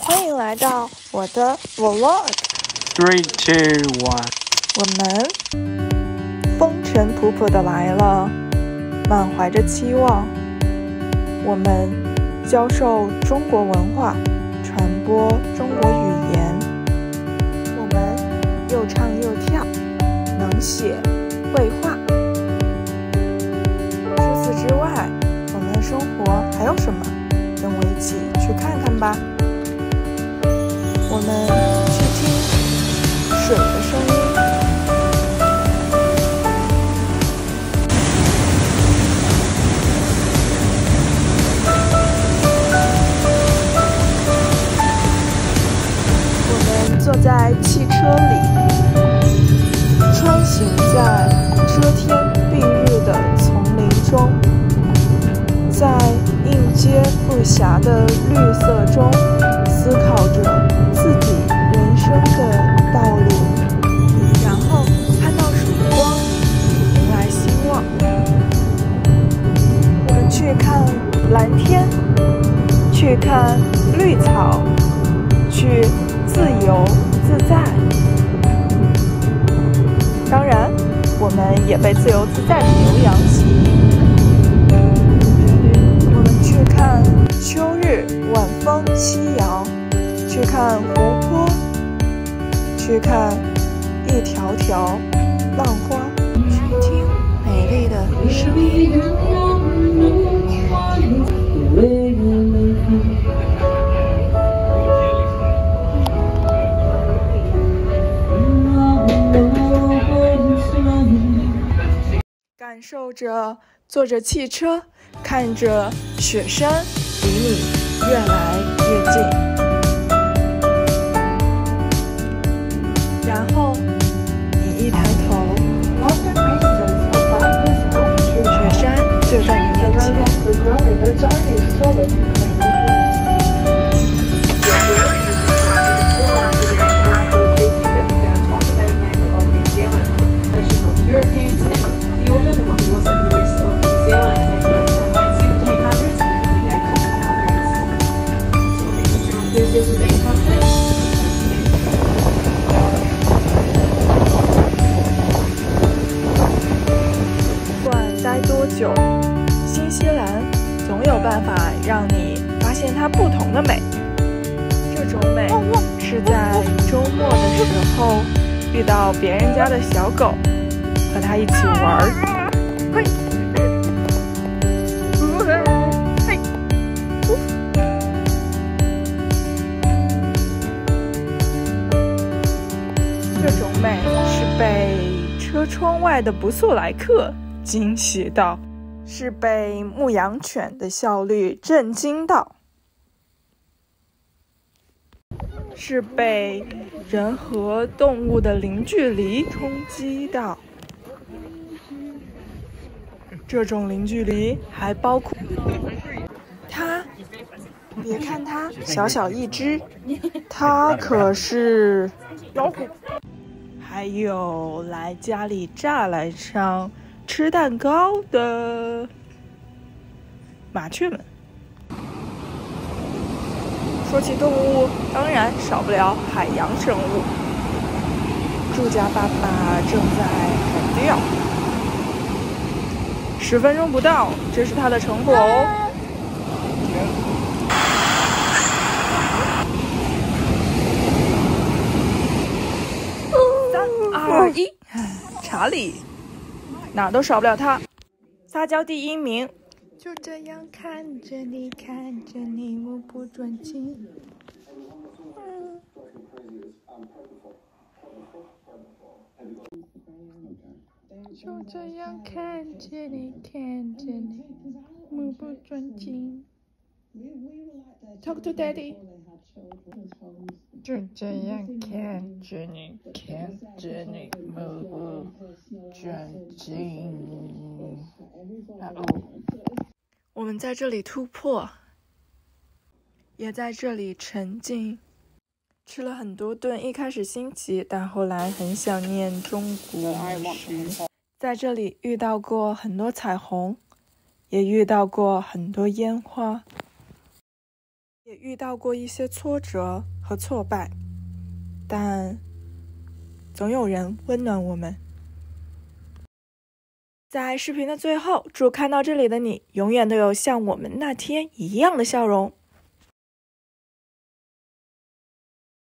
欢迎来到我的 vlog。Three, two, one. 我们风尘仆仆的来了，满怀着期望。我们教授中国文化，传播中国语言。我们又唱又跳，能写会画。除此之外，我们的生活还有什么？跟我一起去看看吧。我们去听水的声音。我们坐在汽车里，穿行在遮天蔽日的丛林中，在应接不暇的绿看蓝天，去看绿草，去自由自在。当然，我们也被自由自在的牛羊吸引。我们去看秋日晚风夕阳，去看湖泊，去看一条条浪花，去听美丽的声音。受着坐着汽车，看着雪山离你越来越近，然后你一抬头，雪山就在你面前。不管待多久，新西兰总有办法让你发现它不同的美。这种美是在周末的时候遇到别人家的小狗，和它一起玩儿。窗外的不速来客惊喜到，是被牧羊犬的效率震惊到，是被人和动物的零距离冲击到。这种零距离还包括它，别看它小小一只，它可是老虎。还有来家里栅栏上吃蛋糕的麻雀们。说起动物，当然少不了海洋生物。祝家爸爸正在海钓，十分钟不到，这是他的成果哦。查理，哪都少不了他，撒娇第一名。就这样看着你，看着你，目不转睛。就这样看着你，看着你，目不转睛。Talk to daddy。就这样看着你，看着你，目不转睛。我们在这里突破，也在这里沉浸。吃了很多顿，一开始新奇，但后来很想念中国美食。在这里遇到过很多彩虹，也遇到过很多烟花，也遇到过一些挫折和挫败，但总有人温暖我们。在视频的最后，祝看到这里的你永远都有像我们那天一样的笑容。